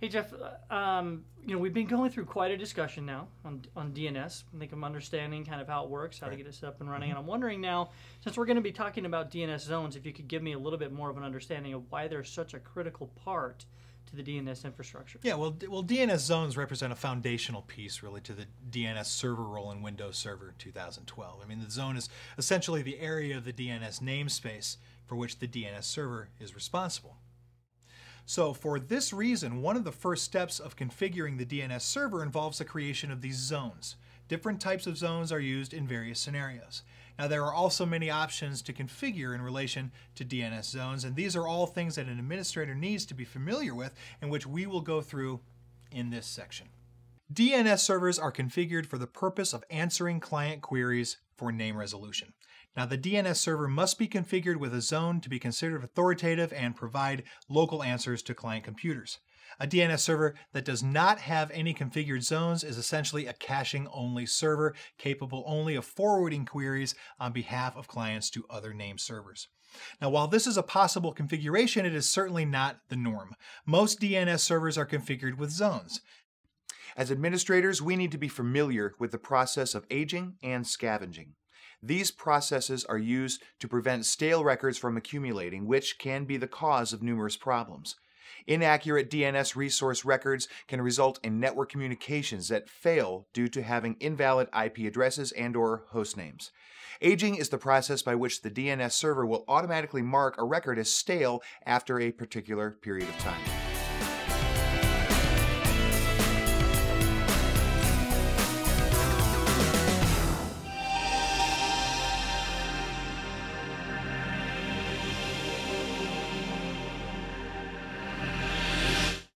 Hey Jeff, um, you know we've been going through quite a discussion now on, on DNS. I think I'm understanding kind of how it works, how Right. to get it set up and running. And I'm wondering now, since we're going to be talking about DNS zones, if you could give me a little bit more of an understanding of why they're such a critical part to the DNS infrastructure. Yeah, well, well, DNS zones represent a foundational piece, really, to the DNS server role in Windows Server 2012. I mean, the zone is essentially the area of the DNS namespace for which the DNS server is responsible. So, for this reason, one of the first steps of configuring the DNS server involves the creation of these zones. Different types of zones are used in various scenarios. Now, there are also many options to configure in relation to DNS zones, and these are all things that an administrator needs to be familiar with and which we will go through in this section. DNS servers are configured for the purpose of answering client queries for name resolution. Now, the DNS server must be configured with a zone to be considered authoritative and provide local answers to client computers. A DNS server that does not have any configured zones is essentially a caching only server capable only of forwarding queries on behalf of clients to other name servers. Now, while this is a possible configuration, it is certainly not the norm. Most DNS servers are configured with zones. As administrators, we need to be familiar with the process of aging and scavenging. These processes are used to prevent stale records from accumulating, which can be the cause of numerous problems. Inaccurate DNS resource records can result in network communications that fail due to having invalid IP addresses and or host names. Aging is the process by which the DNS server will automatically mark a record as stale after a particular period of time.